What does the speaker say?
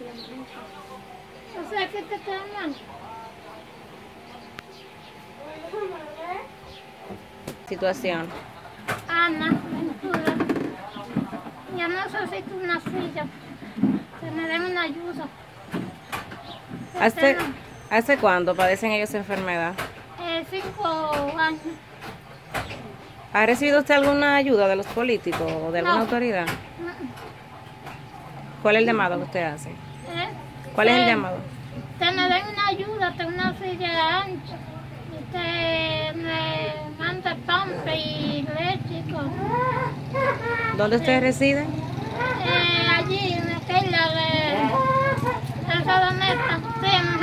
hermano. Situación. Ana, Ventura. Yo necesito una silla. Que me den una ayuda. Que ¿Hace, ¿Hace cuándo padecen ellos enfermedad? eh, cinco años. ¿Ha recibido usted alguna ayuda de los políticos o de alguna No. autoridad? ¿Cuál es el llamado que usted hace? ¿Eh? ¿Cuál es el Que- llamado? Que me den una ayuda, tengo una silla ancha. Que me mande pampe y leche. ¿Dónde usted reside? Eh, allí en aquella de, doneta, sí,